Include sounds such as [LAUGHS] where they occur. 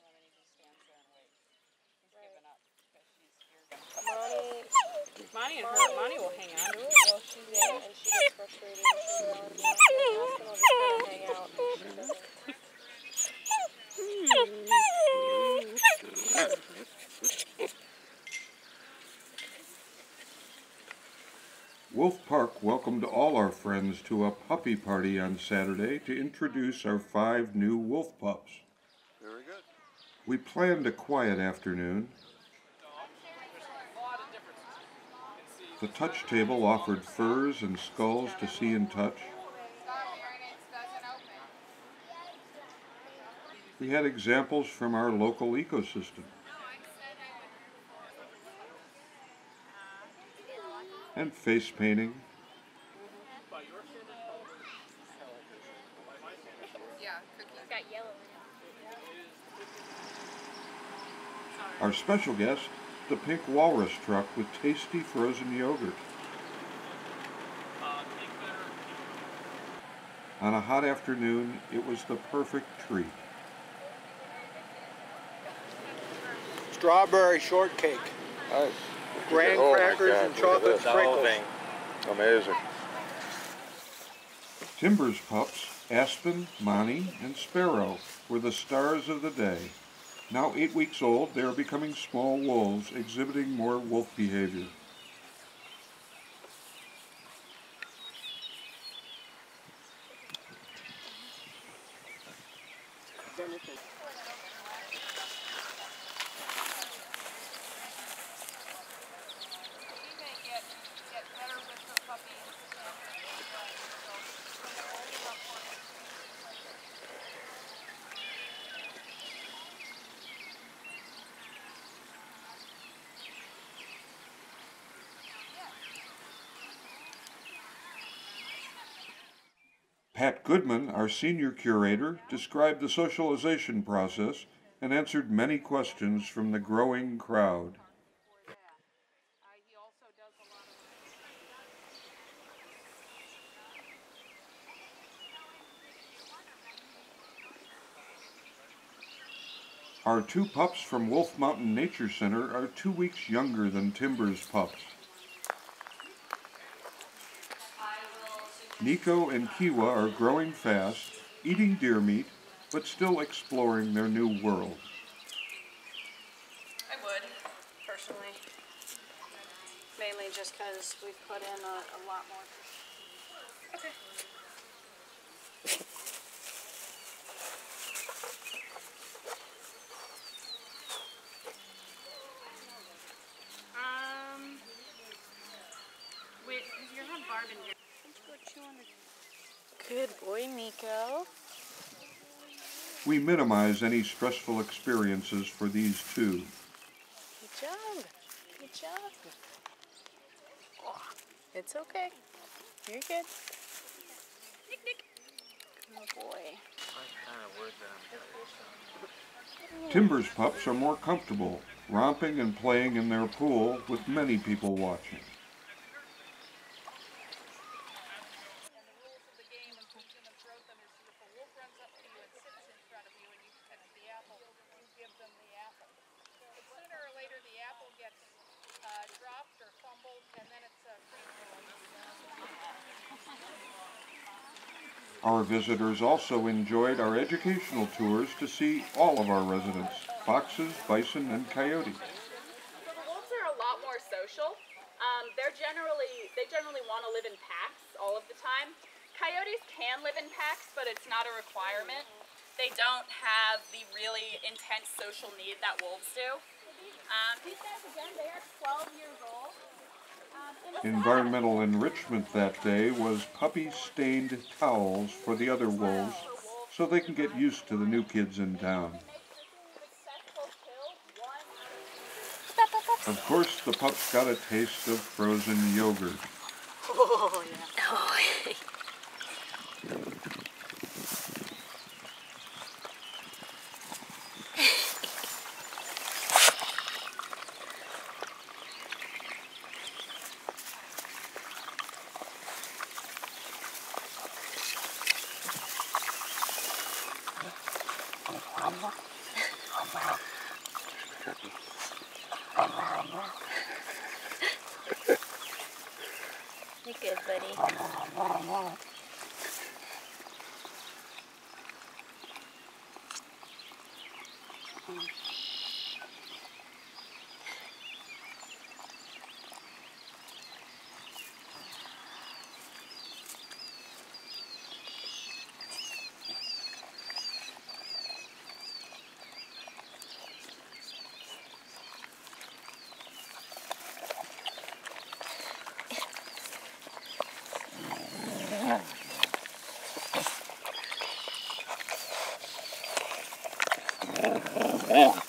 from him and he just stands there and waits. He's given up because she's scared. Máni, Máni and her, Máni will hang on to it. Well, she's in and she gets frustrated and she'll go and Aspen will just kind of hang out and she doesn't. Wolf Park welcomed all our friends to a puppy party on Saturday to introduce our five new wolf pups. Very good. We planned a quiet afternoon. The touch table offered furs and skulls to see and touch. We had examples from our local ecosystem. And face painting. Our special guest, the Pink Walrus truck with tasty frozen yogurt. On a hot afternoon, it was the perfect treat. Strawberry shortcake, Nice. graham Oh crackers, God, and chocolate this. sprinkles. Amazing. Timber's pups, Aspen, Máni, and Sparrow, were the stars of the day. Now eight weeks old, they are becoming small wolves, exhibiting more wolf behavior. Pat Goodman, our senior curator, described the socialization process and answered many questions from the growing crowd. Our two pups from Wolf Mountain Nature Center are two weeks younger than Timber's pups. Nico and Kiwa are growing fast, eating deer meat, but still exploring their new world. I would, personally. Mainly just because we've put in a, a lot more. Okay. Um, wait, you're on Barb and Good boy, Nico. We minimize any stressful experiences for these two. Good job. Good job. Oh, it's okay. You're good. Nick, Nick. Good boy. Timber's pups are more comfortable, romping and playing in their pool with many people watching. Our visitors also enjoyed our educational tours to see all of our residents, foxes, bison, and coyotes. So the wolves are a lot more social. Um, they're generally they generally want to live in packs all of the time. Coyotes can live in packs, but it's not a requirement. They don't have the really intense social need that wolves do. Um, these guys again, they are 12 years old. In the Environmental enrichment that day was puppy-stained towels for the other wolves so they can get used to the new kids in town. successful kill, one out of Of course, the pups got a taste of frozen yogurt. [LAUGHS] Oh, yeah. Oh, you good, buddy. Yeah.